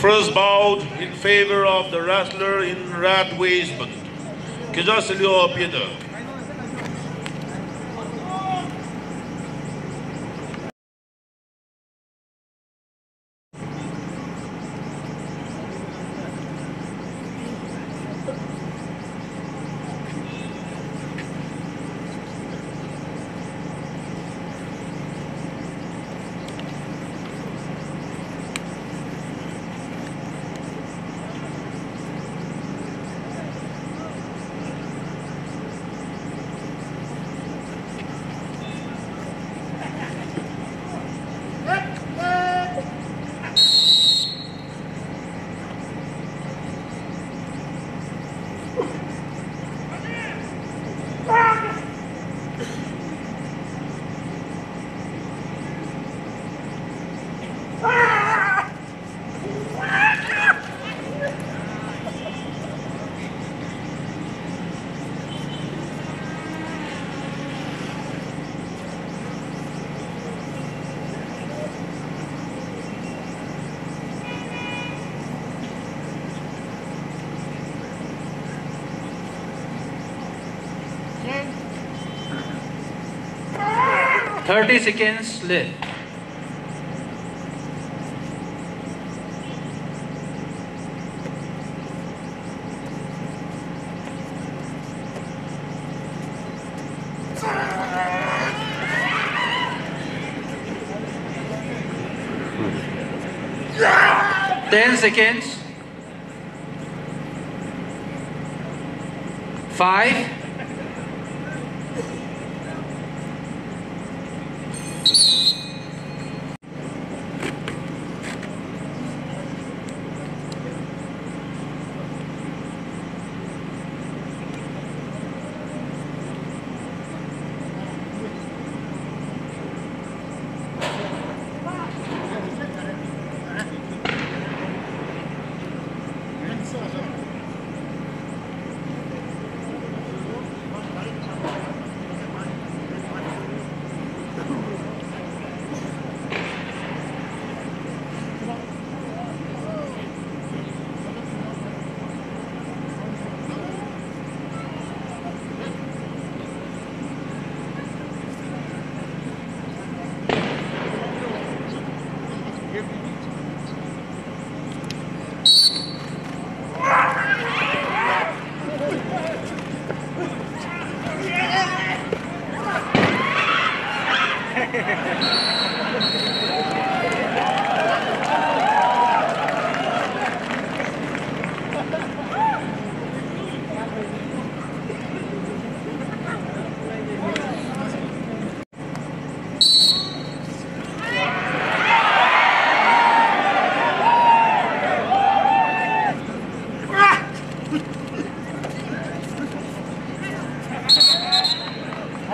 first bowed in favor of the wrestler in Radways. Kıza kijasilio Peter. 30 seconds left. Ten seconds. Five.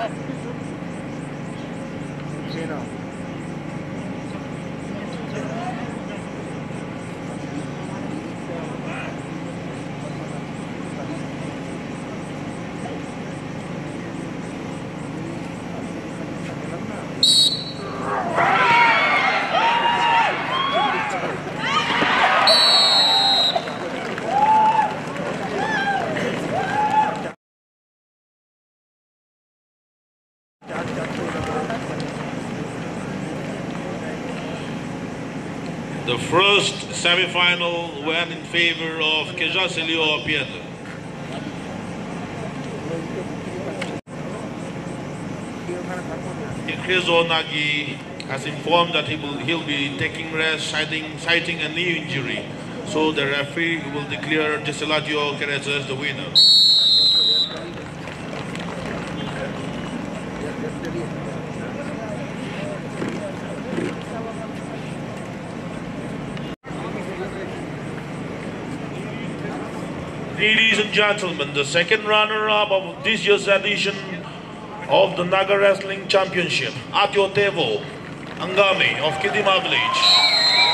Blessings. The first semi-final went in favor of Pieda. Chris Onagi has informed that he will he'll be taking rest, citing citing a knee injury. So the referee will declare Desilatio Querezo as the winner. Ladies and gentlemen, the second runner-up of this year's edition of the Naga Wrestling Championship, Atuo Tevo Angami of Kidima Village.